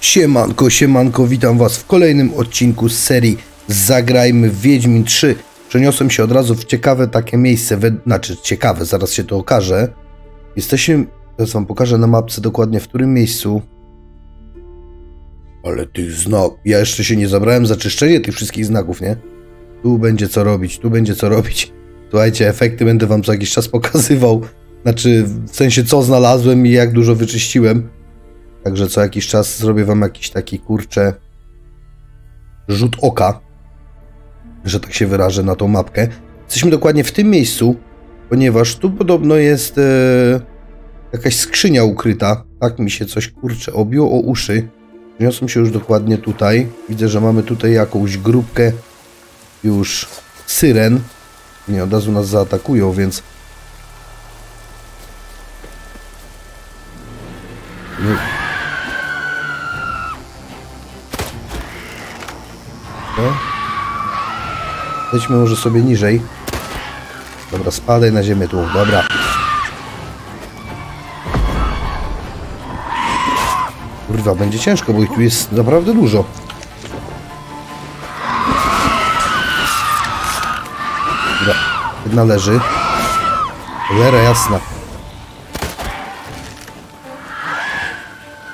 Siemanko, siemanko, witam was w kolejnym odcinku z serii Zagrajmy w Wiedźmin 3. Przeniosłem się od razu w ciekawe takie miejsce, we, znaczy ciekawe, zaraz się to okaże. Jesteśmy, teraz wam pokażę na mapce dokładnie w którym miejscu. Ale tych znak, ja jeszcze się nie zabrałem za czyszczenie tych wszystkich znaków, nie? Tu będzie co robić, tu będzie co robić. Słuchajcie, efekty będę wam co jakiś czas pokazywał. Znaczy, w sensie co znalazłem i jak dużo wyczyściłem. Także co jakiś czas zrobię wam jakiś taki kurczę rzut oka, że tak się wyrażę na tą mapkę. Jesteśmy dokładnie w tym miejscu, ponieważ tu podobno jest e, jakaś skrzynia ukryta. Tak mi się coś kurczę obiło o uszy. Wniosłem się już dokładnie tutaj. Widzę, że mamy tutaj jakąś grupkę już syren. Nie od razu nas zaatakują, więc No. Lećmy może sobie niżej. Dobra, spadaj na ziemię tu. Dobra. Kurwa, będzie ciężko, bo ich tu jest naprawdę dużo. Dobra, jedna leży. Cholera jasna.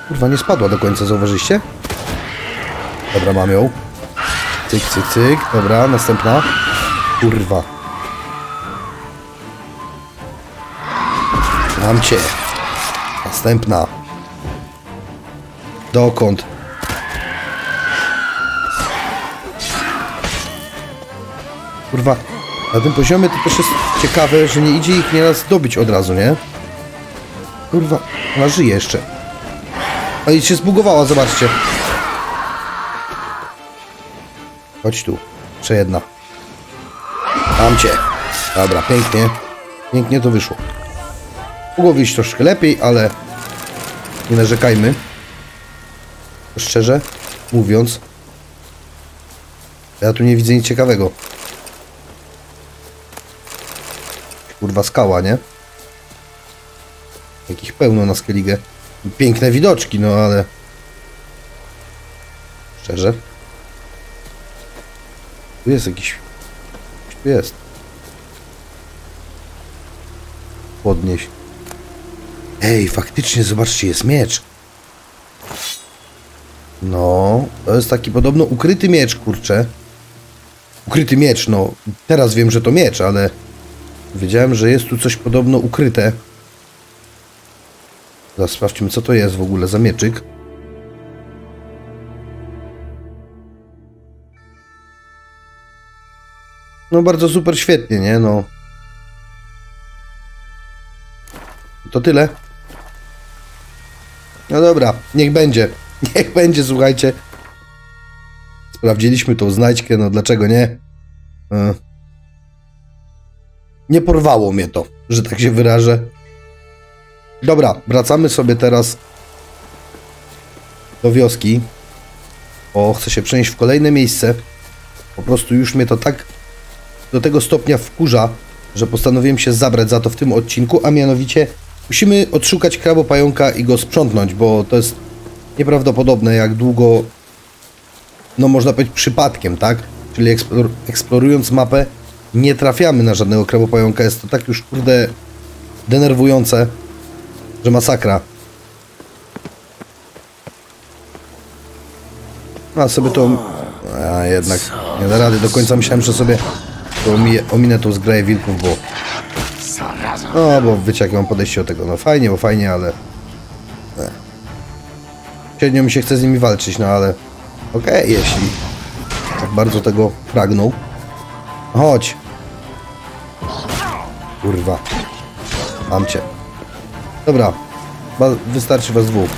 Kurwa, nie spadła do końca, zauważyście? Dobra, mam ją. Cyk, cyk, cyk. Dobra, następna. Kurwa. Mam cię. Następna. Dokąd? Kurwa. Na tym poziomie to też jest ciekawe, że nie idzie ich nieraz dobić od razu, nie? Kurwa. Ona żyje jeszcze. A i się zbugowała, zobaczcie. Chodź tu. Jeszcze jedna. Mam cię. Dobra, pięknie. Pięknie to wyszło. Mogło wyjść troszkę lepiej, ale nie narzekajmy. Szczerze mówiąc, ja tu nie widzę nic ciekawego. Kurwa skała, nie? Jakich pełno na Skellige. Piękne widoczki, no ale... Szczerze. Tu jest jakiś... Tu jest. Podnieś. Ej, faktycznie, zobaczcie, jest miecz. No, to jest taki podobno ukryty miecz, kurczę. Ukryty miecz, no. Teraz wiem, że to miecz, ale... Wiedziałem, że jest tu coś podobno ukryte. Zaraz sprawdźmy, co to jest w ogóle za mieczyk. No bardzo super, świetnie, nie? No. To tyle. No dobra, niech będzie. Niech będzie, słuchajcie. Sprawdziliśmy tą znajdźkę, no dlaczego nie? E. Nie porwało mnie to, że tak się wyrażę. Dobra, wracamy sobie teraz do wioski. O, chcę się przenieść w kolejne miejsce. Po prostu już mnie to tak do tego stopnia wkurza, że postanowiłem się zabrać za to w tym odcinku, a mianowicie musimy odszukać krabopająka i go sprzątnąć, bo to jest nieprawdopodobne, jak długo, no można powiedzieć przypadkiem, tak? Czyli eksplor eksplorując mapę nie trafiamy na żadnego krabopająka, jest to tak już kurde denerwujące, że masakra. A sobie to... A jednak nie da rady, do końca myślałem, że sobie to omiję, ominę tą zgraję wilków, bo... No, bo wiecie jakie mam podejście do tego. No fajnie, bo fajnie, ale... Nie. Średnio mi się chce z nimi walczyć, no ale... Okej, okay, jeśli tak bardzo tego pragną. Chodź. Kurwa. Mam cię. Dobra. Wystarczy was dwóch.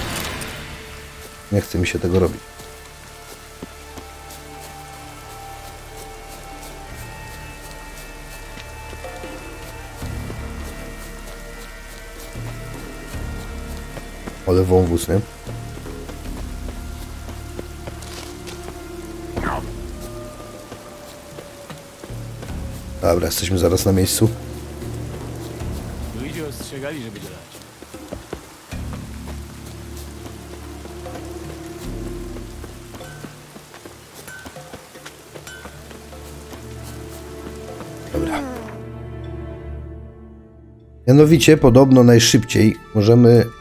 Nie chce mi się tego robić. Ale wąwóz, nie? Dobra, jesteśmy zaraz na miejscu. Ludzie ostrzegali, żeby działać. Dobra. Mianowicie, podobno najszybciej możemy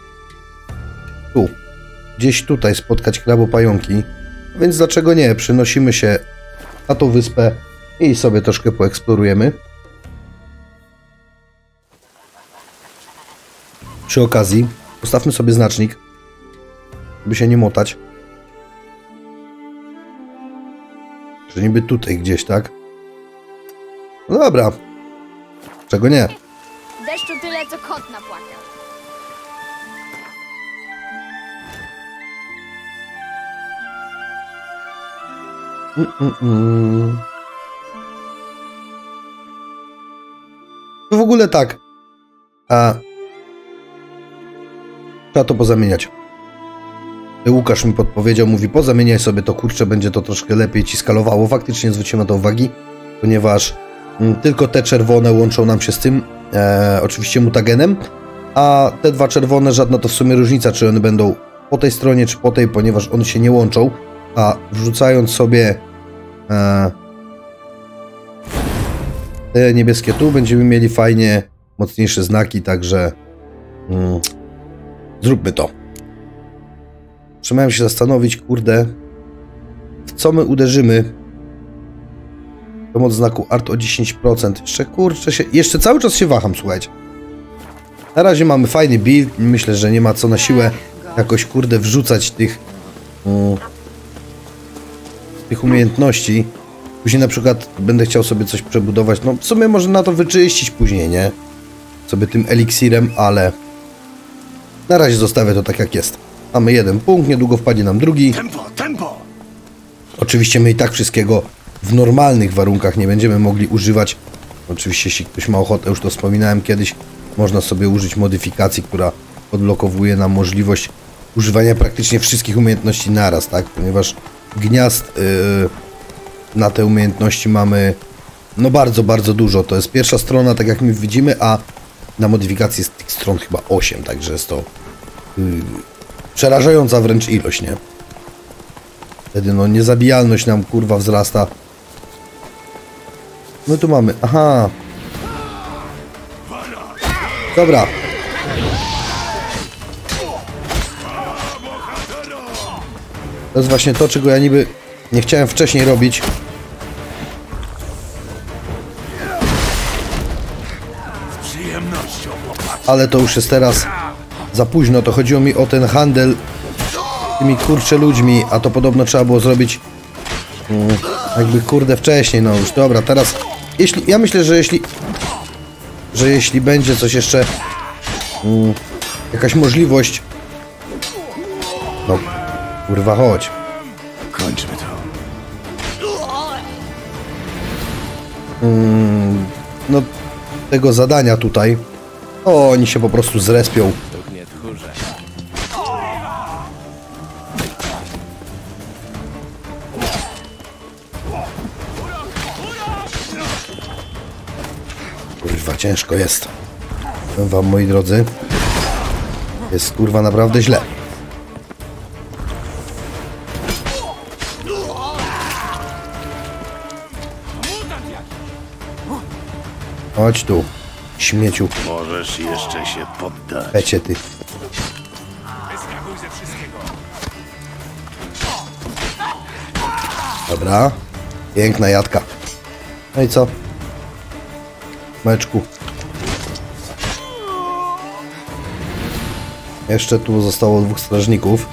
gdzieś tutaj spotkać krabopająki, więc dlaczego nie? Przenosimy się na tą wyspę i sobie troszkę poeksplorujemy. Przy okazji postawmy sobie znacznik, by się nie motać. Że niby tutaj gdzieś, tak? No dobra. Czego nie? Deszczu tyle, co kot napłakał. To w ogóle tak. A. Trzeba to pozamieniać. Łukasz mi podpowiedział, mówi pozamieniaj sobie to kurczę, będzie to troszkę lepiej ci skalowało. Faktycznie zwróciłem na to uwagi, ponieważ mm, tylko te czerwone łączą nam się z tym, e, oczywiście mutagenem, a te dwa czerwone, żadna to w sumie różnica, czy one będą po tej stronie, czy po tej, ponieważ one się nie łączą, a wrzucając sobie e, te niebieskie tu, będziemy mieli fajnie mocniejsze znaki, także mm, zróbmy to. Trzymałem się zastanowić, kurde, w co my uderzymy. Pomoc znaku art o 10%. Jeszcze kurczę się, jeszcze cały czas się waham, słuchajcie. Na razie mamy fajny build, myślę, że nie ma co na siłę jakoś kurde wrzucać tych mm, tych umiejętności. Później na przykład będę chciał sobie coś przebudować, no w sumie może na to wyczyścić później, nie? Sobie tym eliksirem, ale na razie zostawię to tak jak jest. Mamy jeden punkt, niedługo wpadnie nam drugi. Tempo, tempo! Oczywiście my i tak wszystkiego w normalnych warunkach nie będziemy mogli używać. Oczywiście jeśli ktoś ma ochotę, już to wspominałem kiedyś, można sobie użyć modyfikacji, która odblokowuje nam możliwość używania praktycznie wszystkich umiejętności naraz, tak? Ponieważ gniazd yy, na te umiejętności mamy no bardzo, bardzo dużo. To jest pierwsza strona, tak jak my widzimy, a na modyfikacji jest tych stron chyba 8, także jest to yy, przerażająca wręcz ilość, nie? Wtedy no niezabijalność nam kurwa wzrasta. No tu mamy, aha. Dobra. To jest właśnie to, czego ja niby nie chciałem wcześniej robić. Ale to już jest teraz za późno. To chodziło mi o ten handel tymi kurcze ludźmi, a to podobno trzeba było zrobić mm, jakby kurde wcześniej. No już dobra, teraz jeśli ja myślę, że jeśli że jeśli będzie coś jeszcze mm, jakaś możliwość no kurwa chodź. Kończmy to. No tego zadania tutaj. O, oni się po prostu zrespią. Kurwa, ciężko jest. Powiem wam, moi drodzy. Jest kurwa naprawdę źle. Chodź tu, śmieciu, Możesz jeszcze się poddać. pecie ty. Dobra, piękna jadka. No i co? Meczku. Jeszcze tu zostało dwóch strażników.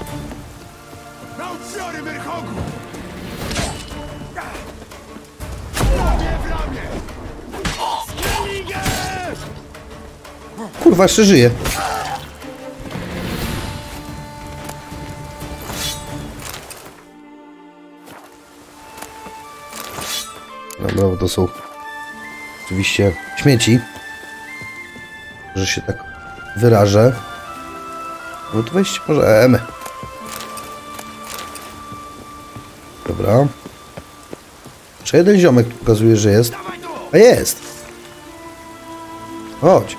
Kurwa, jeszcze żyje. Dobra, bo to są oczywiście śmieci. Że się tak wyrażę. No to wejść możemy. Dobra. Czy jeden ziomek pokazuje, że jest? A jest! Chodź.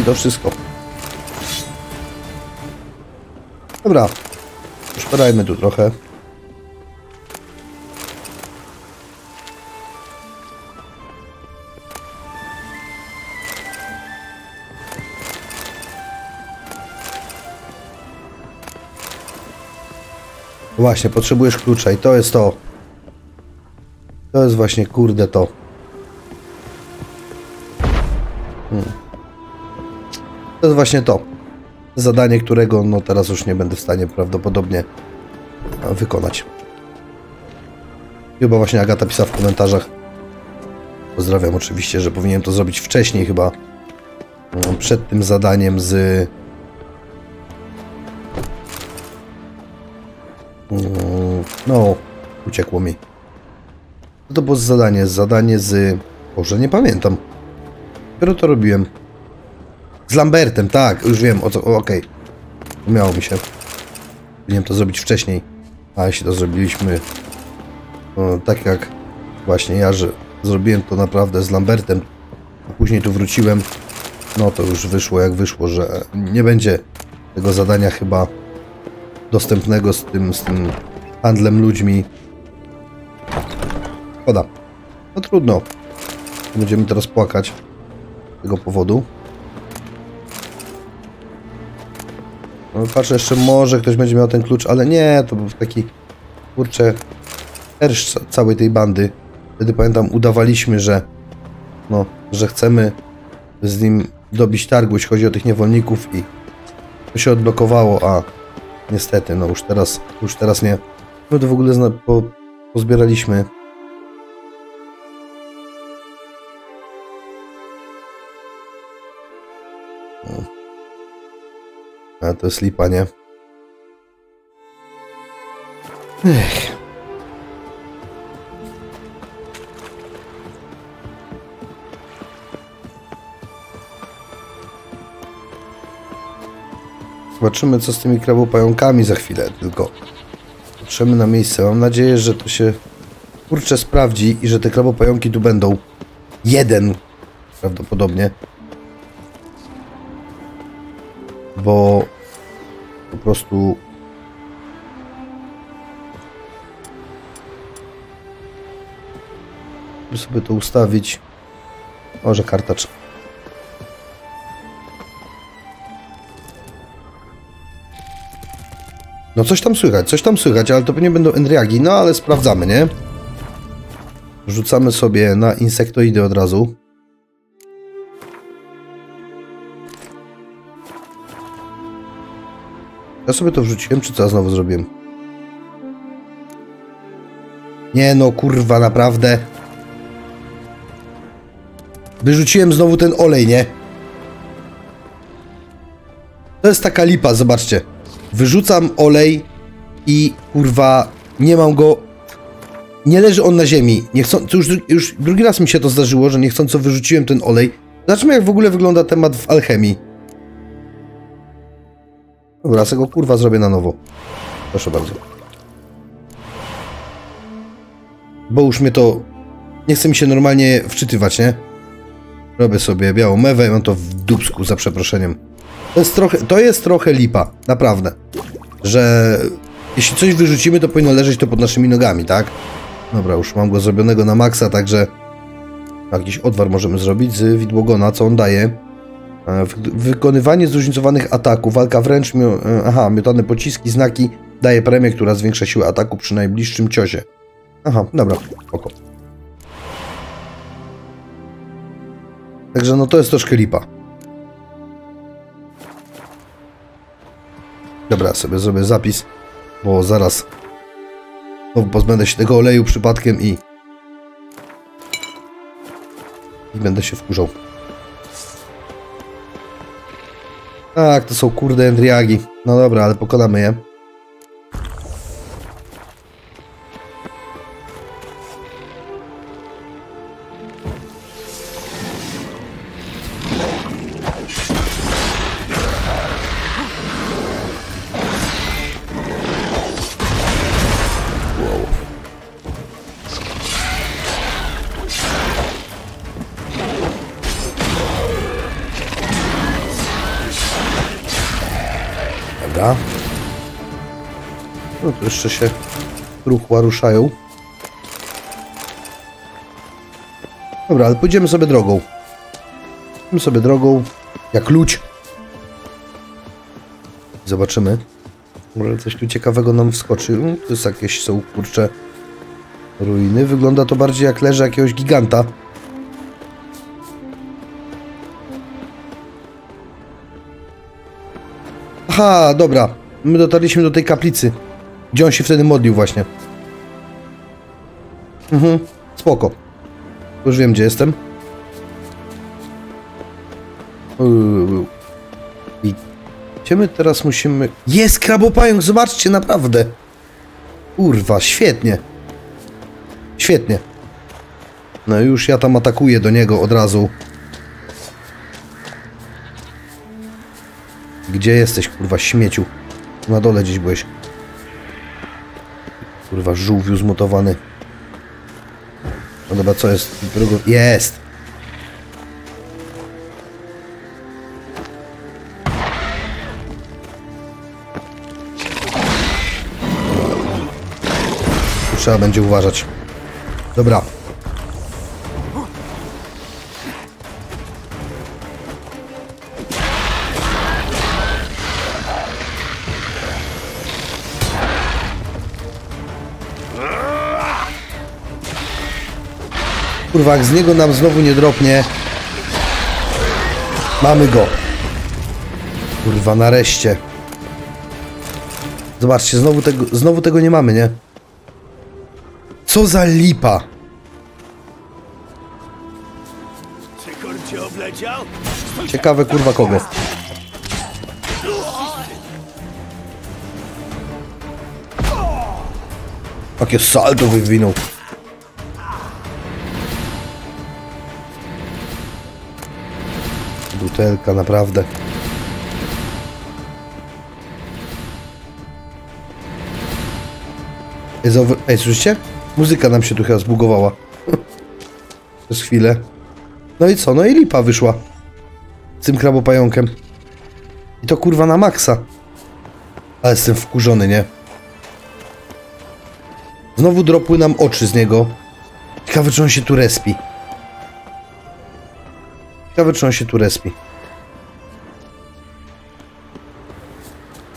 I to wszystko. Dobra. Poszperajmy tu trochę. Właśnie, potrzebujesz klucza i to jest to. To jest właśnie, kurde, to. Właśnie to. Zadanie, którego no teraz już nie będę w stanie prawdopodobnie e, wykonać. Chyba właśnie Agata pisała w komentarzach. Pozdrawiam oczywiście, że powinienem to zrobić wcześniej chyba. mm, Przed tym zadaniem z... Mm, No, uciekło mi. To było za zadanie? Zadanie z... Boże, nie pamiętam. Dopiero to robiłem. Z Lambertem, tak, już wiem o co. Okej. Miało mi się. Powinienem to zrobić wcześniej. A jeśli to zrobiliśmy. No, tak jak właśnie ja, że zrobiłem to naprawdę z Lambertem, a później tu wróciłem. No to już wyszło jak wyszło, że nie będzie tego zadania chyba dostępnego z tym, z tym handlem ludźmi. Szkoda. No trudno. Będziemy teraz płakać z tego powodu. Patrzę jeszcze, może ktoś będzie miał ten klucz, ale nie, to był taki, kurczę, hersz ca- całej tej bandy. Wtedy pamiętam, udawaliśmy, że no, że chcemy z nim dobić targu, jeśli chodzi o tych niewolników i to się odblokowało, a niestety, no już teraz, już teraz nie. My to w ogóle pozbieraliśmy A to jest lipa, nie? Ech. Zobaczymy, co z tymi krabopająkami za chwilę, tylko patrzymy na miejsce. Mam nadzieję, że to się kurczę sprawdzi i że te krabopająki tu będą. Jeden prawdopodobnie. Bo po prostu by sobie to ustawić może kartacz no coś tam słychać, coś tam słychać, ale to pewnie będą endriagi, no ale sprawdzamy, nie? Rzucamy sobie na insektoidy od razu. Ja sobie to wrzuciłem, czy co ja znowu zrobiłem? Nie no, kurwa, naprawdę. Wyrzuciłem znowu ten olej, nie? To jest taka lipa, zobaczcie. Wyrzucam olej i kurwa, nie mam go. Nie leży on na ziemi. Niechcąco, już, już drugi raz mi się to zdarzyło, że niechcąco wyrzuciłem ten olej. Zobaczmy, jak w ogóle wygląda temat w alchemii. Dobra, ja sobie go kurwa zrobię na nowo. Proszę bardzo. Bo już mnie to... Nie chce mi się normalnie wczytywać, nie? Robię sobie białą mewę i mam to w dubsku, za przeproszeniem. To jest trochę, to jest trochę lipa, naprawdę. Że jeśli coś wyrzucimy, to powinno leżeć to pod naszymi nogami, tak? Dobra, już mam go zrobionego na maksa, także jakiś odwar możemy zrobić z widłogona, co on daje. E, wy- Wykonywanie zróżnicowanych ataków, walka wręcz, mio, e, aha, miotane pociski, znaki, daje premię, która zwiększa siłę ataku przy najbliższym ciosie. Aha, dobra, spoko. Także no to jest troszkę lipa. Dobra, sobie zrobię zapis, bo zaraz znowu pozbędę się tego oleju przypadkiem i i będę się wkurzał. Tak, to są kurde endriagi. No dobra, ale pokonamy je. No tu jeszcze się ruchła ruszają. Dobra, ale pójdziemy sobie drogą. Pójdziemy sobie drogą, jak ludź. Zobaczymy. Może coś tu ciekawego nam wskoczy. Mm, To jest jakieś są, kurcze, ruiny. Wygląda to bardziej jak leży jakiegoś giganta. Aha, dobra. My dotarliśmy do tej kaplicy. Gdzie on się wtedy modlił właśnie. Mhm, spoko. Już wiem, gdzie jestem. Uuu. I gdzie my teraz musimy... Jest krabopająk, zobaczcie, naprawdę. Kurwa, świetnie. Świetnie. No już ja tam atakuję do niego od razu. Gdzie jesteś, kurwa, śmieciu? Na dole gdzieś byłeś. Kurwa, żółwiu zmutowany. No dobra, co jest? Jest! Trzeba będzie uważać. Dobra. Kurwa, jak z niego nam znowu nie dropnie. Mamy go. Kurwa, nareszcie. Zobaczcie, znowu tego, znowu tego nie mamy, nie? Co za lipa. Ciekawe, kurwa, kogo. Jakie salto wywinął. Butelka, naprawdę. Ej, słyszycie? Muzyka nam się tu chyba zbugowała. Przez chwilę. No i co? No i lipa wyszła. Z tym krabopająkiem. I to kurwa na maksa. Ale jestem wkurzony, nie? Znowu dropły nam oczy z niego. Ciekawe, czy on się tu respi. Ciekawe, czy on się tu respi.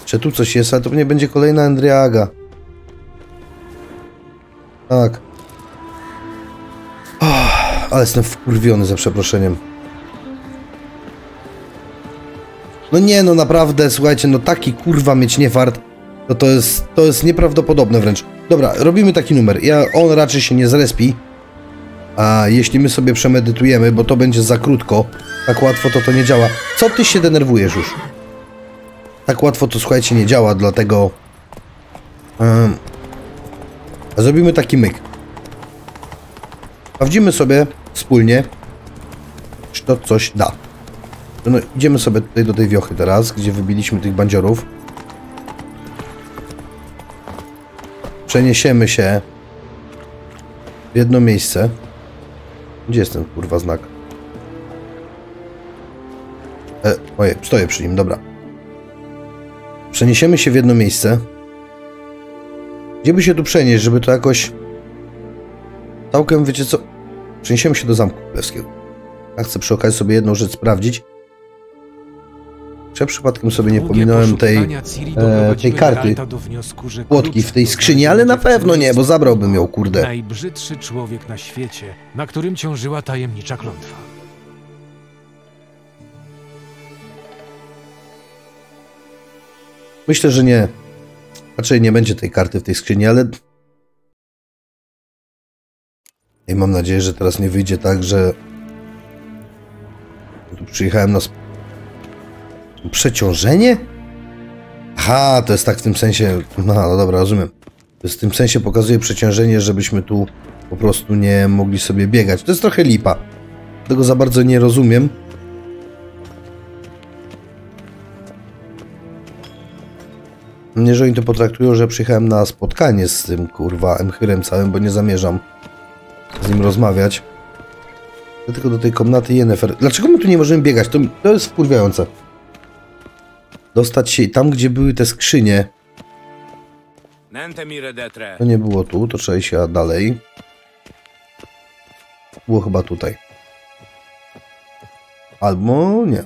Czy tu coś jest, ale to nie będzie kolejna Andriaga. Tak. Oh, ale jestem wkurwiony za przeproszeniem. No nie, no naprawdę, słuchajcie, no taki kurwa mieć niefart, to to jest, to jest nieprawdopodobne wręcz. Dobra, robimy taki numer. Ja, on raczej się nie zrespi, a jeśli my sobie przemedytujemy, bo to będzie za krótko, tak łatwo to to nie działa. Co ty się denerwujesz już? Tak łatwo to, słuchajcie, nie działa, dlatego... em, zrobimy taki myk. Sprawdzimy sobie wspólnie, czy to coś da. No, idziemy sobie tutaj do tej wiochy teraz, gdzie wybiliśmy tych bandziorów. Przeniesiemy się w jedno miejsce. Gdzie jest ten kurwa znak? E, oje, stoję przy nim, dobra. Przeniesiemy się w jedno miejsce. Gdzie by się tu przenieść, żeby to jakoś... Całkiem, wiecie co? Przeniesiemy się do Zamku Królewskiego. Ja chcę przy okazji sobie jedną rzecz sprawdzić. Czy ja przypadkiem sobie nie pominąłem tej, e, tej karty płotki w tej skrzyni, ale na pewno nie, bo zabrałbym ją, kurde. Najbrzydszy człowiek na świecie, na którym ciążyła tajemnicza klątwa. Myślę, że nie. Raczej nie będzie tej karty w tej skrzyni, ale... I mam nadzieję, że teraz nie wyjdzie tak, że... Tu przyjechałem na... Przeciążenie? Aha, to jest tak w tym sensie... No, no dobra, rozumiem. To jest w tym sensie pokazuje przeciążenie, żebyśmy tu po prostu nie mogli sobie biegać. To jest trochę lipa. Tego za bardzo nie rozumiem. Jeżeli to potraktują, że przyjechałem na spotkanie z tym kurwa Emchyrem całym, bo nie zamierzam z nim rozmawiać. Ja tylko do tej komnaty Yennefer. Dlaczego my tu nie możemy biegać? To, to jest wkurwiające. Dostać się tam, gdzie były te skrzynie. To nie było tu, to trzeba iść dalej. Było chyba tutaj. Albo nie.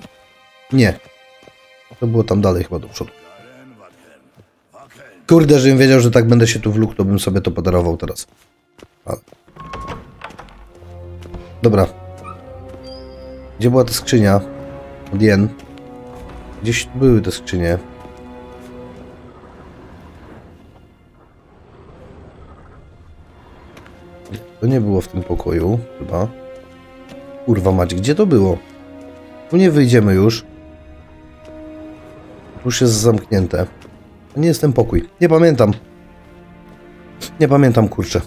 Nie. To było tam dalej chyba do przodu. Kurde, żebym wiedział, że tak będę się tu wlókł, to bym sobie to podarował teraz. Ale... Dobra. Gdzie była ta skrzynia? Od jen. Gdzieś były te skrzynie. To nie było w tym pokoju, chyba. Kurwa mać, gdzie to było? Tu nie wyjdziemy już. Już jest zamknięte. To nie jest ten pokój. Nie pamiętam. Nie pamiętam, kurczę.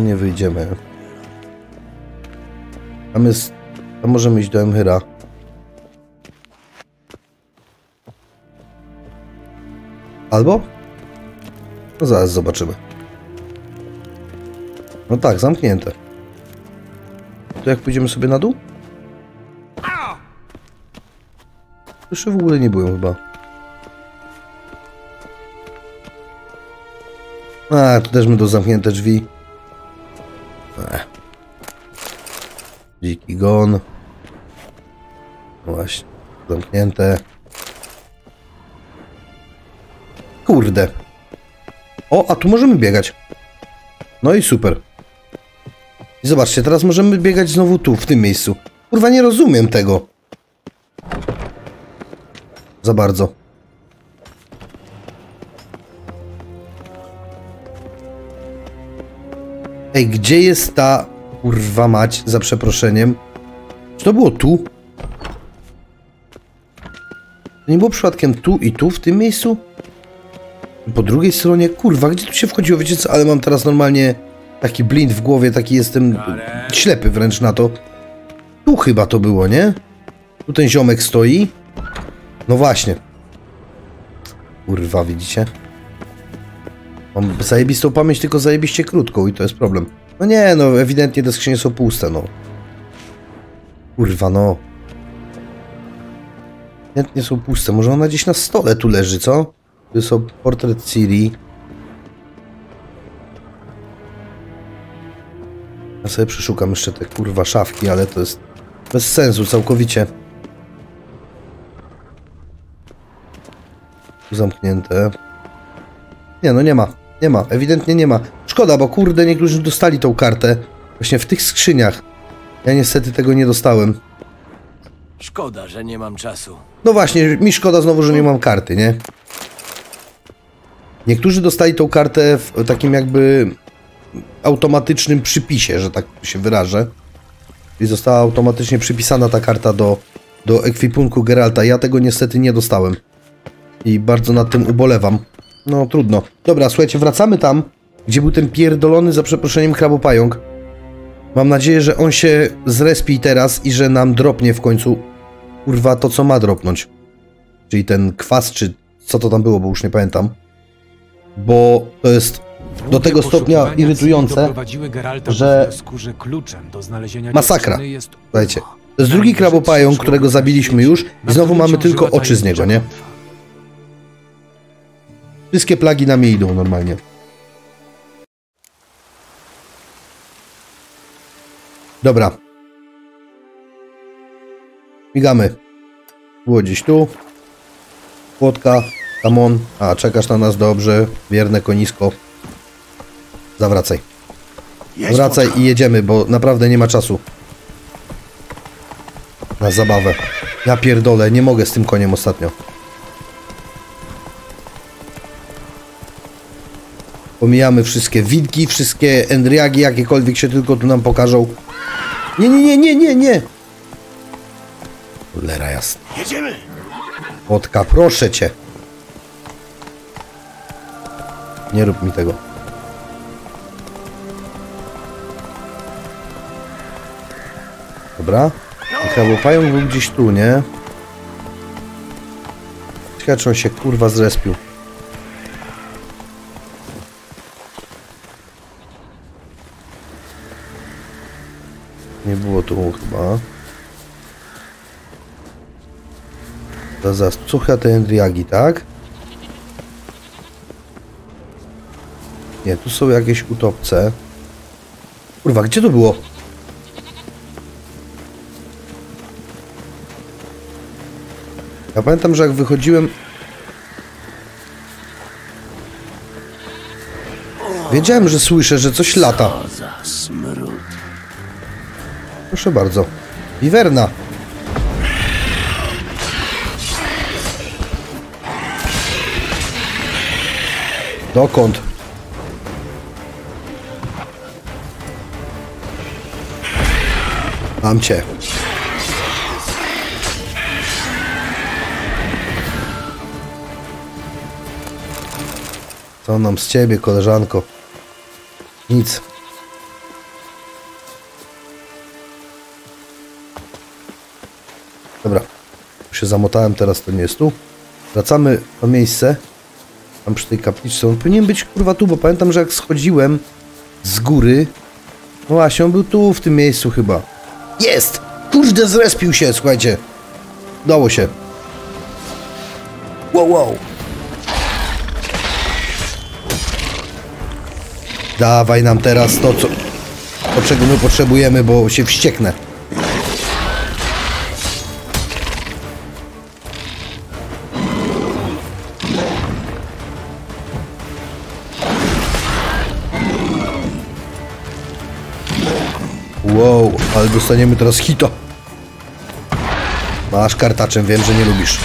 Nie wyjdziemy. Tam jest... Tam możemy iść do Emhyra. Albo? No zaraz zobaczymy. No tak, zamknięte. To jak pójdziemy sobie na dół? Jeszcze w ogóle nie byłem chyba. A, tu też będą zamknięte drzwi. Ech. Dziki gon. Właśnie, zamknięte. Kurde. O, a tu możemy biegać. No i super. I zobaczcie, teraz możemy biegać znowu tu, w tym miejscu. Kurwa, nie rozumiem tego. Za bardzo. Ej, gdzie jest ta kurwa mać, za przeproszeniem? Czy to było tu? To nie było przypadkiem tu i tu, w tym miejscu? Po drugiej stronie, kurwa, gdzie tu się wchodziło? Wiecie co, ale mam teraz normalnie taki blind w głowie, taki jestem ślepy wręcz na to. Tu chyba to było, nie? Tu ten ziomek stoi. No właśnie. Kurwa, widzicie? Mam zajebistą pamięć, tylko zajebiście krótką i to jest problem. No nie, no ewidentnie te skrzynie są puste, no. Kurwa, no. Ewidentnie są puste. Może ona gdzieś na stole tu leży, co? Tu jest portret Ciri. Ja sobie przeszukam jeszcze te kurwa szafki, ale to jest bez sensu całkowicie. Tu zamknięte. Nie, no nie ma. Nie ma. Ewidentnie nie ma. Szkoda, bo kurde, niektórzy dostali tą kartę. Właśnie w tych skrzyniach. Ja niestety tego nie dostałem. Szkoda, że nie mam czasu. No właśnie, mi szkoda znowu, że nie mam karty, nie? Niektórzy dostali tą kartę w takim jakby automatycznym przypisie, że tak się wyrażę. I została automatycznie przypisana ta karta do, do ekwipunku Geralta. Ja tego niestety nie dostałem. I bardzo nad tym ubolewam. No trudno. Dobra, słuchajcie, wracamy tam, gdzie był ten pierdolony, za przeproszeniem, krabopająk. Mam nadzieję, że on się zrespi teraz i że nam dropnie w końcu, kurwa, to co ma dropnąć. Czyli ten kwas, czy co to tam było, bo już nie pamiętam. Bo to jest do tego stopnia irytujące, że- Masakra. Słuchajcie, to jest drugi krabopająk, którego zabiliśmy już i znowu mamy tylko oczy z niego, nie? Wszystkie plagi na mnie idą normalnie. Dobra. Migamy. Było gdzieś tu. Płotka. Come on. A, czekasz na nas dobrze. Wierne konisko. Zawracaj. Wracaj i jedziemy, bo naprawdę nie ma czasu. Na zabawę. Ja pierdolę, nie mogę z tym koniem ostatnio. Pomijamy wszystkie widki, wszystkie endriagi, jakiekolwiek się tylko tu nam pokażą. Nie, nie, nie, nie, nie, nie! Cholera jasna. Jedziemy! Wodka, proszę cię. Nie rób mi tego. Dobra. Krabopająk był gdzieś tu, nie? Ciekawe, czy on się kurwa zrespił. Nie było tu chyba. To za cucha te Endriagi, tak? Nie, tu są jakieś utopce. Kurwa, gdzie to było? Ja pamiętam, że jak wychodziłem... Wiedziałem, że słyszę, że coś lata. Proszę bardzo. Wiwerna. Dokąd? Mam cię. Co nam z ciebie, koleżanko? Nic. Zamotałem, teraz to nie jest tu. Wracamy na miejsce. Tam przy tej kapliczce. On powinien być kurwa tu, bo pamiętam, że jak schodziłem z góry. No właśnie, on był tu, w tym miejscu chyba. Jest! Kurde, zrespił się, słuchajcie. Udało się. Wow, wow. Dawaj nam teraz to, co... To, czego my potrzebujemy, bo się wścieknę. Ale dostaniemy teraz hito. Masz kartaczem, wiem, że nie lubisz.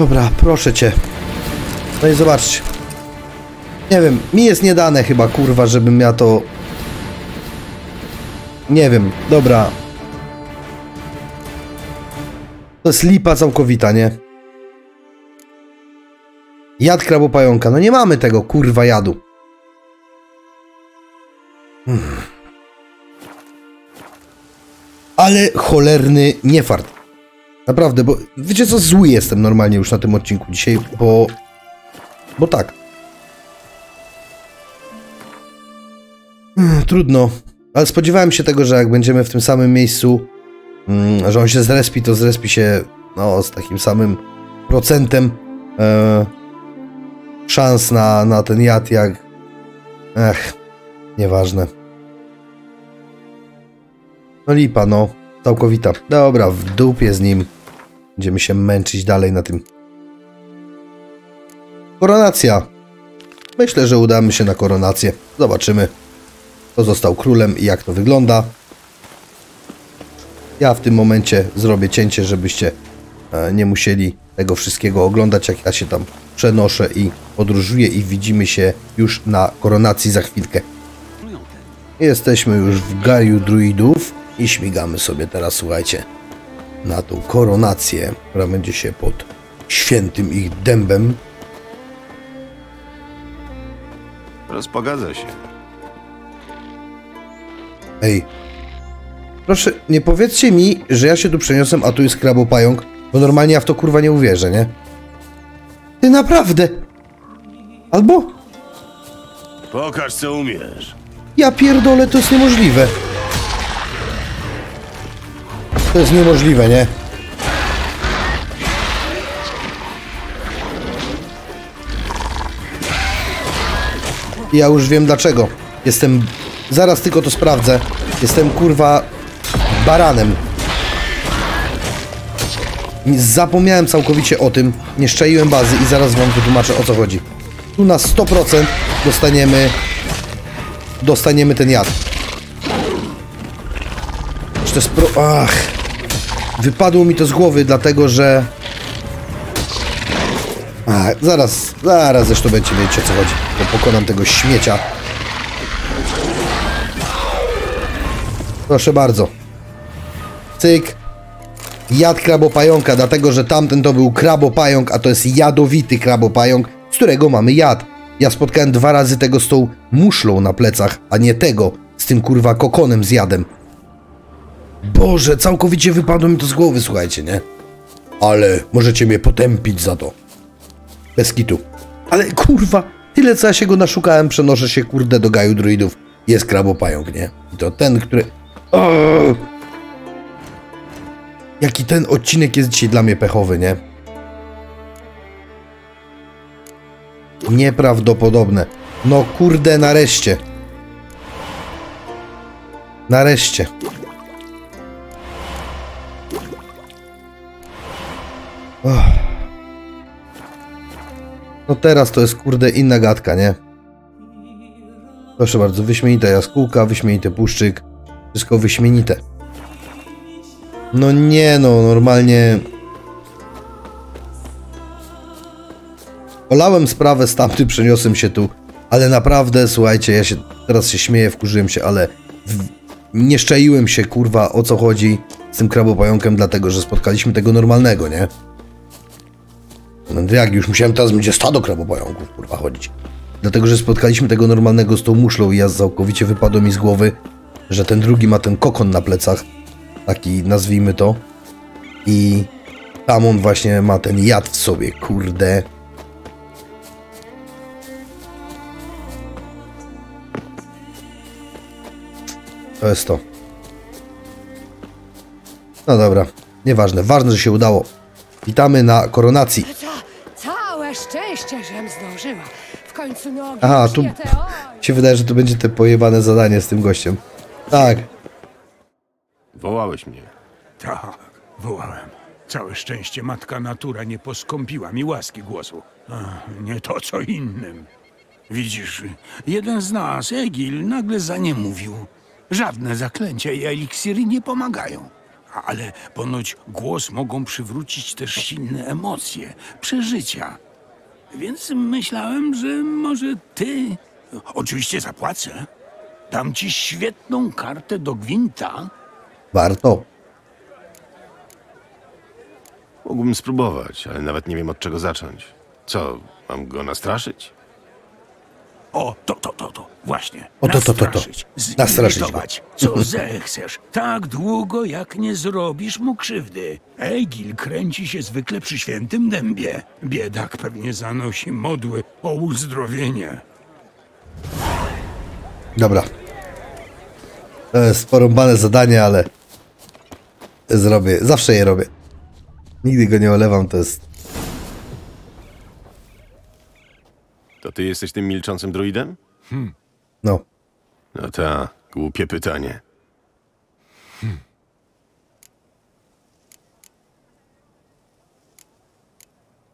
Dobra, proszę cię. No i zobaczcie. Nie wiem, mi jest nie dane chyba, kurwa, żebym ja to... Nie wiem, dobra. To jest lipa całkowita, nie? Jad krabopająka. No nie mamy tego, kurwa, jadu. Hmm. Ale cholerny niefart. Naprawdę, bo wiecie co, zły jestem normalnie już na tym odcinku dzisiaj, bo... Bo tak. Hmm, Trudno. Ale spodziewałem się tego, że jak będziemy w tym samym miejscu, mm, że on się zrespi, to zrespi się no, z takim samym procentem e, szans na, na ten jad, jak... Ech, nieważne. No lipa, no. Całkowita. Dobra, w dupie z nim. Będziemy się męczyć dalej na tym. Koronacja. Myślę, że udamy się na koronację. Zobaczymy, kto został królem i jak to wygląda. Ja w tym momencie zrobię cięcie, żebyście e, nie musieli tego wszystkiego oglądać, jak ja się tam przenoszę i podróżuję i widzimy się już na koronacji za chwilkę. Jesteśmy już w Gaju Druidów i śmigamy sobie teraz, słuchajcie, na tą koronację, która będzie się pod świętym ich dębem. Rozpogadza się. Ej, proszę, nie powiedzcie mi, że ja się tu przeniosłem, a tu jest krabopająk, bo normalnie ja w to kurwa nie uwierzę, nie? Ty naprawdę! Albo? Pokaż, co umiesz. Ja pierdolę, to jest niemożliwe. To jest niemożliwe, nie? Ja już wiem dlaczego. Jestem... Zaraz tylko to sprawdzę. Jestem kurwa... Baranem. Zapomniałem całkowicie o tym. Nie szczaiłem bazy i zaraz wam wytłumaczę o co chodzi. Tu na 100% dostaniemy... Dostaniemy ten jad. Czy to jest pro... Ach. Wypadło mi to z głowy, dlatego że... A, zaraz, zaraz zresztą będziecie wiedzieć o co chodzi. Bo pokonam tego śmiecia. Proszę bardzo. Cyk. Jad krabopająka, dlatego że tamten to był krabopająk, a to jest jadowity krabopająk, z którego mamy jad. Ja spotkałem dwa razy tego z tą muszlą na plecach, a nie tego z tym kurwa kokonem z jadem. Boże, całkowicie wypadło mi to z głowy, słuchajcie, nie? Ale możecie mnie potępić za to. Bez kitu. Ale kurwa, tyle co ja się go naszukałem, przenoszę się kurde do gaju druidów. Jest krabopająk, nie? I to ten, który... Jaki ten odcinek jest dzisiaj dla mnie pechowy, nie? Nieprawdopodobne. No kurde, nareszcie. Nareszcie. Och. No teraz to jest kurde inna gadka, nie? Proszę bardzo, wyśmienita jaskółka, wyśmienity puszczyk. Wszystko wyśmienite. No nie no, normalnie... Olałem sprawę z tamtym, przeniosłem się tu, ale naprawdę, słuchajcie, ja się teraz się śmieję, wkurzyłem się, ale w, nie szczaiłem się, kurwa, o co chodzi z tym krabopająkiem, dlatego, że spotkaliśmy tego normalnego, nie? No jak, już musiałem teraz będzie stado krabopająków, kurwa, chodzić. Dlatego, że spotkaliśmy tego normalnego z tą muszlą i ja całkowicie wypadło mi z głowy, że ten drugi ma ten kokon na plecach, taki nazwijmy to. I tam on właśnie ma ten jad w sobie, kurde. To jest to. No dobra, nieważne. Ważne, że się udało. Witamy na koronacji. Ca całe szczęście, żem zdążyła. W końcu nogi Aha, tu się wydaje, że to będzie te pojebane zadanie z tym gościem. Tak. Wołałeś mnie. Tak, wołałem. Całe szczęście matka natura nie poskąpiła mi łaski głosu. Ach, nie to co innym. Widzisz, jeden z nas, Egil, nagle za nie mówił. Żadne zaklęcia i eliksiry nie pomagają. Ale ponoć głos mogą przywrócić też silne emocje, przeżycia. Więc myślałem, że może ty. Oczywiście zapłacę. Dam ci świetną kartę do gwinta. Warto. Mógłbym spróbować, ale nawet nie wiem od czego zacząć. Co, mam go nastraszyć? O, to, to, to, to, właśnie. O, to, to, to, to. Nastraszyć, Nastraszyć go. Co zechcesz, tak długo jak nie zrobisz mu krzywdy. Egil kręci się zwykle przy świętym dębie. Biedak pewnie zanosi modły o uzdrowienie. Dobra. To jest porąbane zadanie, ale zrobię. Zawsze je robię. Nigdy go nie olewam, to jest... To ty jesteś tym milczącym druidem? No. No ta, głupie pytanie.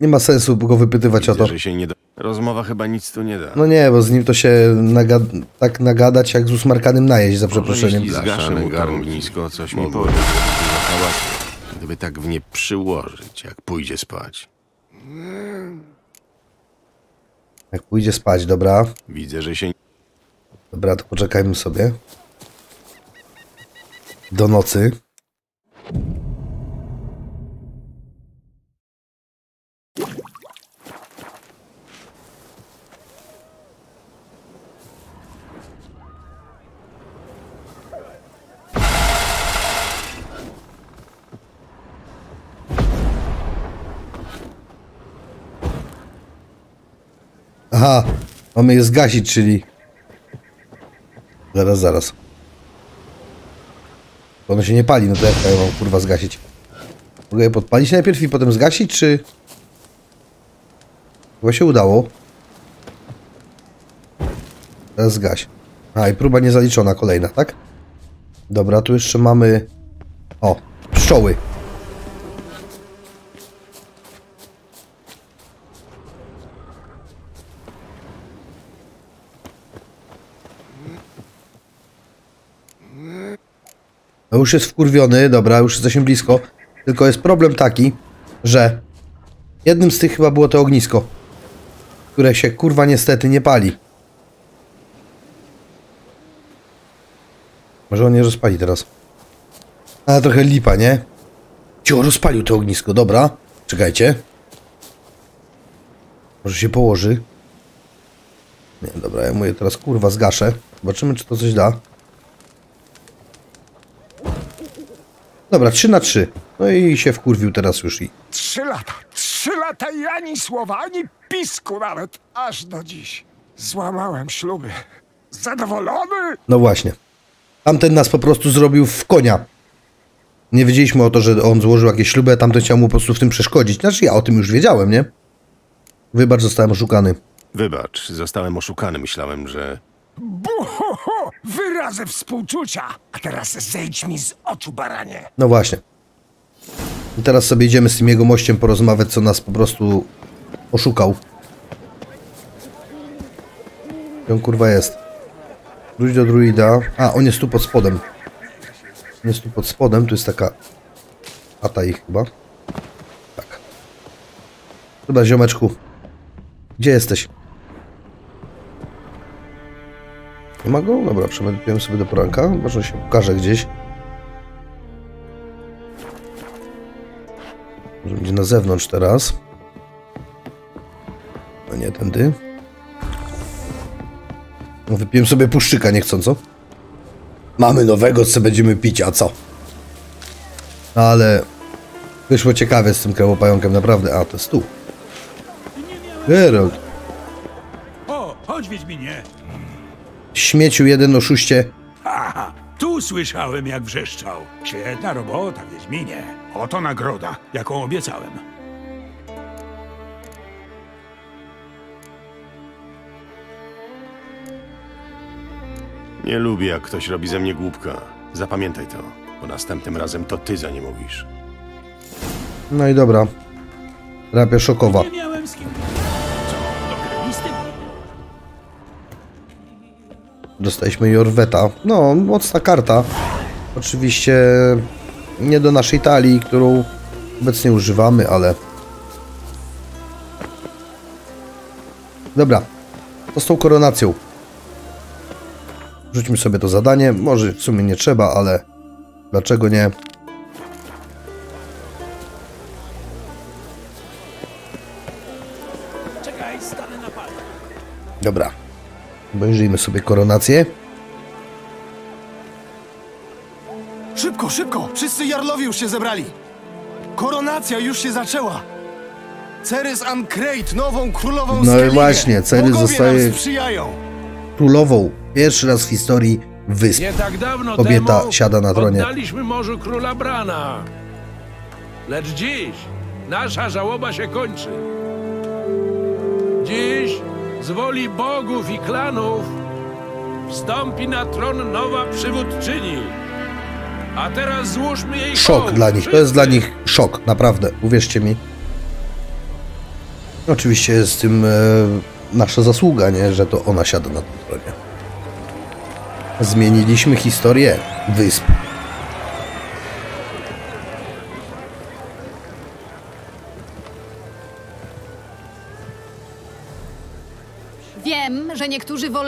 Nie ma sensu go wypytywać o Widzę, to. że się nie da. Rozmowa chyba nic tu nie da. No nie, bo z nim to się nagad tak nagadać jak z usmarkanym najeść, za przeproszeniem. Jeśli zgaszę mu to garnki. ognisko, coś mi powie. Gdyby tak w nie przyłożyć, jak pójdzie spać. Jak pójdzie spać, dobra. Widzę, że się Dobra, to poczekajmy sobie. Do nocy. Aha, mamy je zgasić, czyli Zaraz, zaraz. Bo ono się nie pali, no to jak ja mam kurwa zgasić? Mogę je podpalić najpierw i potem zgasić, czy... Chyba się udało. Teraz zgaś. A, i próba niezaliczona kolejna, tak? Dobra, tu jeszcze mamy... O, pszczoły. No już jest wkurwiony, dobra, już jesteśmy blisko. Tylko jest problem taki, że jednym z tych chyba było to ognisko, które się kurwa niestety nie pali. Może on nie rozpali teraz. Ale trochę lipa, nie? Cio, rozpalił to ognisko, dobra. Czekajcie. Może się położy. Nie, dobra, ja mu je teraz kurwa zgaszę. Zobaczymy, czy to coś da. Dobra, 3 na 3. No i się wkurwił teraz już i... Trzy lata, trzy lata i ani słowa, ani pisku nawet, aż do dziś. Złamałem śluby. Zadowolony? No właśnie. Tamten nas po prostu zrobił w konia. Nie wiedzieliśmy o to, że on złożył jakieś śluby, a tamten chciał mu po prostu w tym przeszkodzić. Znaczy ja o tym już wiedziałem, nie? Wybacz, zostałem oszukany. Wybacz, zostałem oszukany. Myślałem, że... Wyrazy współczucia. A teraz zejdź mi z oczu, baranie. No właśnie. I teraz sobie idziemy z tym jego mościem porozmawiać, co nas po prostu oszukał. Gdzie on kurwa jest? Wróć do druida. A, on jest tu pod spodem. On jest tu pod spodem, tu jest taka... Ata ich chyba. Tak. Dobra, ziomeczku. Gdzie jesteś? Nie ma go? Dobra, przemedytujemy sobie do poranka. Może się pokaże gdzieś. Może będzie na zewnątrz teraz. A nie tędy. No, wypiłem sobie puszczyka niechcąco. Mamy nowego, co będziemy pić, a co? Ale wyszło ciekawie z tym krewopająkiem, naprawdę. A, to jest tu. Geralt. O, chodź Wiedźminie. Śmieciu jeden oszuście. Aha, tu słyszałem jak wrzeszczał. Świetna robota, Wiedźminie. Oto nagroda, jaką obiecałem. Nie lubię, jak ktoś robi ze mnie głupka. Zapamiętaj to, bo następnym razem to ty za nie mówisz. No i dobra. Terapia szokowa. Dostaliśmy Jorweta. No, mocna karta. Oczywiście nie do naszej talii, którą obecnie używamy, ale... Dobra. To z tą koronacją. Rzućmy sobie to zadanie. Może w sumie nie trzeba, ale... Dlaczego nie? Dobra. Obejrzyjmy sobie koronację. Szybko, szybko! Wszyscy jarlowie już się zebrali! Koronacja już się zaczęła! Ceres Ancrate, nową królową No i właśnie, Ceres Bogowie zostaje-! Królową. Pierwszy raz w historii wysp. Nie tak dawno Kobieta temu siada na tronie. oddaliśmy morzu króla Brana. Lecz dziś nasza żałoba się kończy. Dziś z woli bogów i klanów wstąpi na tron nowa przywódczyni. A teraz złóżmy jej Szok hołd, dla nich. To jest wszyscy. dla nich szok, naprawdę. Uwierzcie mi. Oczywiście jest w tym e, nasza zasługa, nie? Że to ona siada na tym tronie. Zmieniliśmy historię wysp.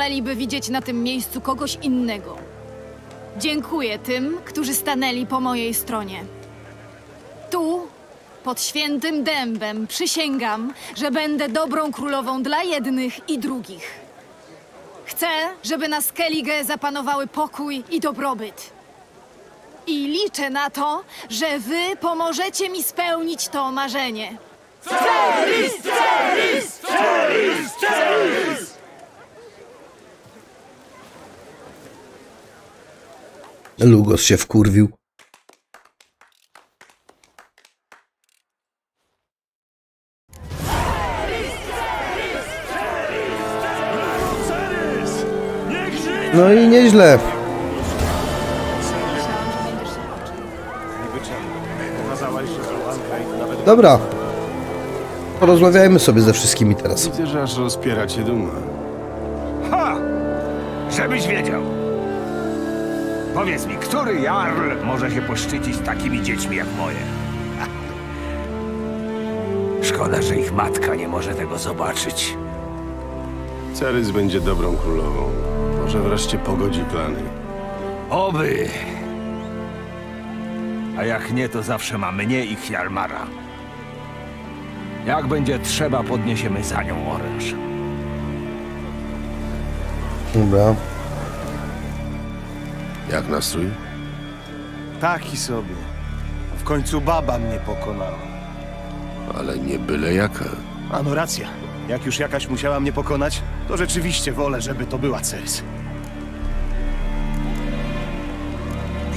Woleliby widzieć na tym miejscu kogoś innego. Dziękuję tym, którzy stanęli po mojej stronie. Tu, pod świętym dębem, przysięgam, że będę dobrą królową dla jednych i drugich. Chcę, żeby na Skellige zapanowały pokój i dobrobyt. I liczę na to, że wy pomożecie mi spełnić to marzenie. Lugos się wkurwił. No i nieźle. Dobra. Porozmawiajmy sobie ze wszystkimi teraz. Widzę, że aż rozpiera cię duma. Ha! Żebyś wiedział. Powiedz mi, który jarl może się poszczycić takimi dziećmi jak moje? Szkoda, że ich matka nie może tego zobaczyć. Cerys będzie dobrą królową. Może wreszcie pogodzi plany. Oby. A jak nie, to zawsze ma mnie i Hjalmara. Jak będzie trzeba, podniesiemy za nią oręż. Dobra. Jak nastrój? Taki sobie. W końcu baba mnie pokonała. Ale nie byle jaka. Ano racja. Jak już jakaś musiała mnie pokonać, to rzeczywiście wolę, żeby to była Ceres.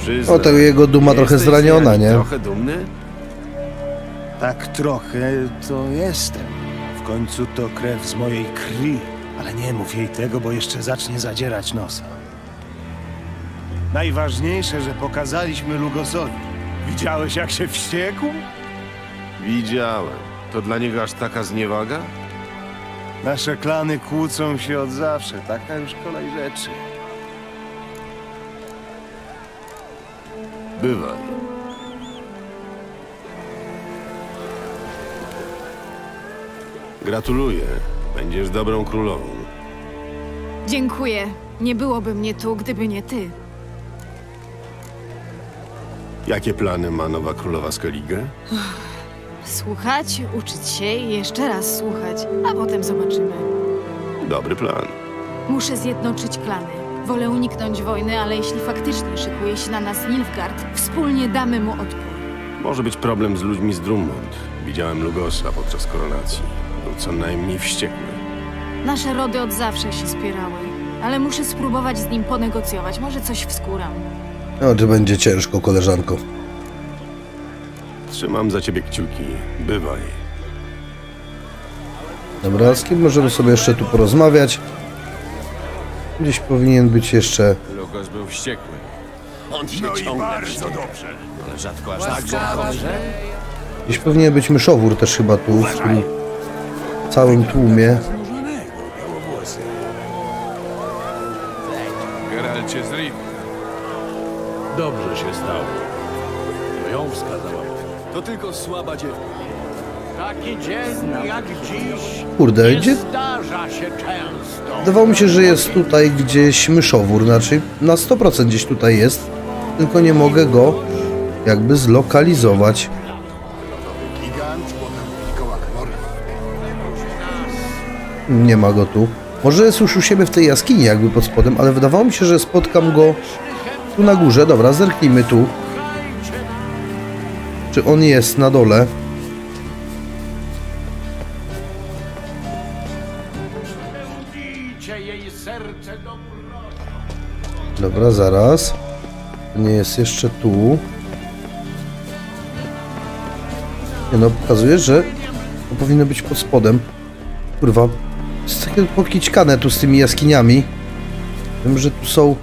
Przyznaj, O, tego jego duma trochę zraniona, nie? Trochę dumny? Tak trochę to jestem. W końcu to krew z mojej krwi. Ale nie mów jej tego, bo jeszcze zacznie zadzierać nosa. Najważniejsze, że pokazaliśmy Lugosowi. Widziałeś, jak się wściekł? Widziałem. To dla niego aż taka zniewaga? Nasze klany kłócą się od zawsze. Taka już kolej rzeczy. Bywaj. Gratuluję. Będziesz dobrą królową. Dziękuję. Nie byłoby mnie tu, gdyby nie ty. Jakie plany ma nowa królowa Skellige? Słuchać, uczyć się i jeszcze raz słuchać, a potem zobaczymy. Dobry plan. Muszę zjednoczyć klany. Wolę uniknąć wojny, ale jeśli faktycznie szykuje się na nas Nilfgaard, wspólnie damy mu odpór. Może być problem z ludźmi z Drummond. Widziałem Lugosa podczas koronacji. Był co najmniej wściekły. Nasze rody od zawsze się spierały, ale muszę spróbować z nim ponegocjować. Może coś wskóram. O, czy będzie ciężko, koleżanko. Trzymam za ciebie kciuki. Bywaj. Dobra, z kim możemy sobie jeszcze tu porozmawiać? Gdzieś powinien być jeszcze... Lugos był wściekły. On się No i ciągle bardzo dobrze. ale rzadko aż tak. Gdzieś powinien być myszowór też chyba tu, w tym całym tłumie. Geralcie z Riv. Dobrze się stało. To ją wskazała. To tylko słaba dziewka. Taki dzień jak dziś Kurde, nie gdzie... zdarza się często. Wydawało mi się, że jest tutaj gdzieś myszowór, znaczy na 100% gdzieś tutaj jest, tylko nie mogę go jakby zlokalizować. Nie ma go tu. Może jest już u siebie w tej jaskini jakby pod spodem, ale wydawało mi się, że spotkam go tu na górze. Dobra, zerknijmy tu. Czy on jest na dole? Dobra, zaraz. Nie jest jeszcze tu. Nie no, pokazuje, że to powinno być pod spodem. Kurwa, jest takie pokićkane tu z tymi jaskiniami. Wiem, że tu są...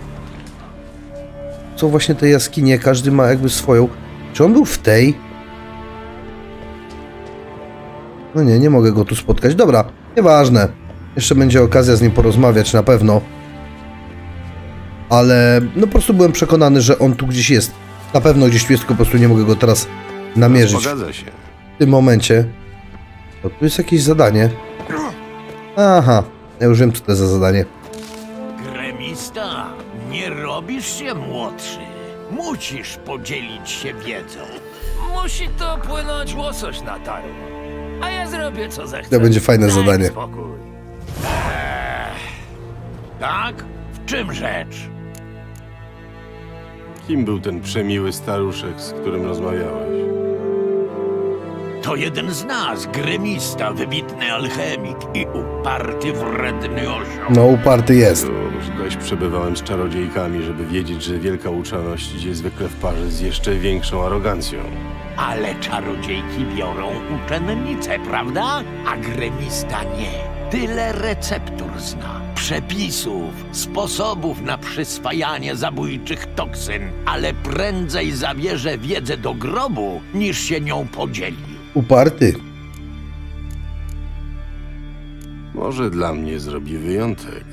Są właśnie te jaskinie, każdy ma jakby swoją. Czy on był w tej? No nie, nie mogę go tu spotkać. Dobra, nieważne. Jeszcze będzie okazja z nim porozmawiać na pewno ale no po prostu byłem przekonany, że on tu gdzieś jest. Na pewno gdzieś tu jest, tylko po prostu nie mogę go teraz namierzyć Zgadza się. w tym momencie. To tu jest jakieś zadanie. Aha, ja już wiem co to jest za zadanie. Robisz się młodszy. Musisz podzielić się wiedzą. Musi to płynąć łosoś na taru. A ja zrobię co zechcę. To będzie fajne Daj zadanie. Spokój. Tak? W czym rzecz? Kim był ten przemiły staruszek, z którym rozmawiałeś? To jeden z nas, gremista, wybitny alchemik i uparty, wredny osioł. No, uparty jest. Cóż, dość przebywałem z czarodziejkami, żeby wiedzieć, że wielka uczoność idzie zwykle w parze z jeszcze większą arogancją. Ale czarodziejki biorą uczennice, prawda? A gremista nie. Tyle receptur zna, przepisów, sposobów na przyswajanie zabójczych toksyn, ale prędzej zabierze wiedzę do grobu, niż się nią podzieli. Uparty. Może dla mnie zrobi wyjątek.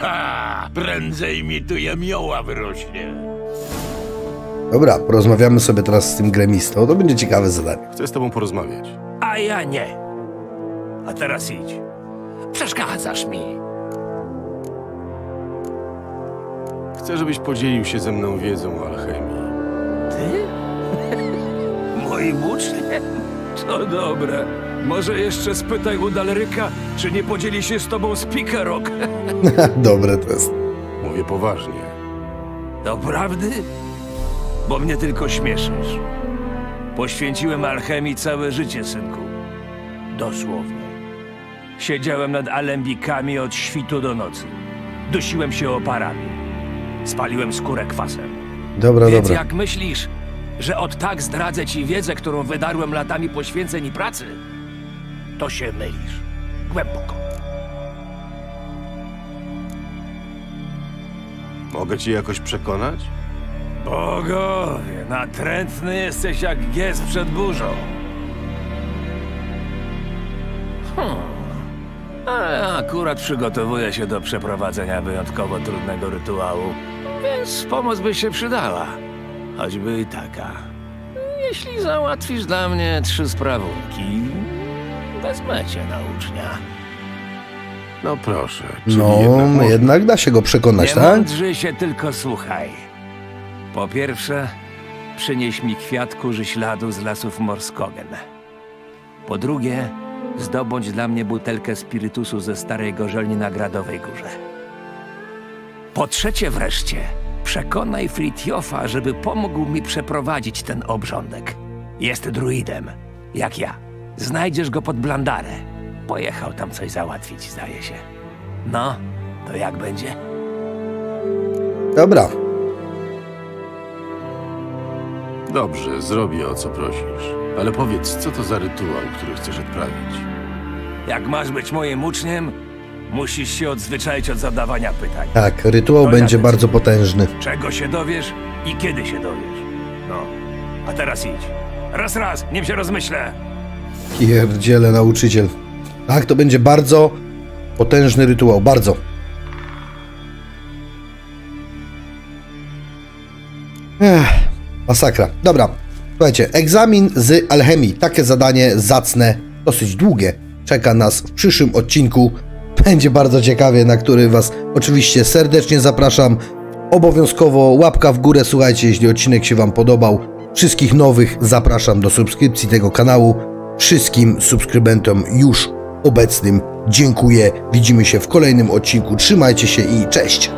Ta, prędzej mi tu jemioła wyrośnie. Dobra, porozmawiamy sobie teraz z tym gremistą. To będzie ciekawe zadanie. Chcę z tobą porozmawiać. A ja nie. A teraz idź. Przeszkadzasz mi. Chcę, żebyś podzielił się ze mną wiedzą o alchemii. Ty? Moim uczniem? To dobre. Może jeszcze spytaj u Dalryka, czy nie podzieli się z tobą z Pikerok. Dobre to jest. Mówię poważnie. Doprawdy? bo mnie tylko śmieszysz. Poświęciłem alchemii całe życie, synku. Dosłownie. Siedziałem nad alembikami od świtu do nocy. Dusiłem się oparami. Spaliłem skórę kwasem. Dobra, Więc dobra. jak myślisz, że od tak zdradzę ci wiedzę, którą wydarłem latami poświęceń i pracy, to się mylisz. Głęboko. Mogę cię jakoś przekonać? Bogowie, natrętny jesteś jak gies przed burzą. Hmm. Ale akurat przygotowuję się do przeprowadzenia wyjątkowo trudnego rytuału, więc pomoc by się przydała. Choćby i taka. Jeśli załatwisz dla mnie trzy sprawunki, wezmę cię na ucznia. No proszę. czyli No, jednak jednak, da się go przekonać, Nie tak? mądrzyj się, tylko słuchaj. Po pierwsze, przynieś mi kwiat kurzy śladu z lasów Morskogen. Po drugie, zdobądź dla mnie butelkę spirytusu ze starej gorzelni na Gradowej Górze. Po trzecie wreszcie, przekonaj Fritjofa, żeby pomógł mi przeprowadzić ten obrządek. Jest druidem, jak ja. Znajdziesz go pod Blandarę. Pojechał tam coś załatwić, zdaje się. No, to jak będzie? Dobra. Dobrze, zrobię o co prosisz. Ale powiedz, co to za rytuał, który chcesz odprawić? Jak masz być moim uczniem, musisz się odzwyczaić od zadawania pytań. Tak, rytuał To będzie ja bardzo potężny. Czego się dowiesz i kiedy się dowiesz. No, a teraz idź. Raz, raz, nim się rozmyślę. Pierdziele nauczyciel. Tak, to będzie bardzo potężny rytuał, bardzo. Ech, masakra. Dobra, słuchajcie, egzamin z alchemii. Takie zadanie zacne, dosyć długie. Czeka nas w przyszłym odcinku. Będzie bardzo ciekawie, na który Was oczywiście serdecznie zapraszam. Obowiązkowo łapka w górę, słuchajcie, jeśli odcinek się Wam podobał. Wszystkich nowych zapraszam do subskrypcji tego kanału. Wszystkim subskrybentom już obecnym dziękuję. Widzimy się w kolejnym odcinku. Trzymajcie się i cześć!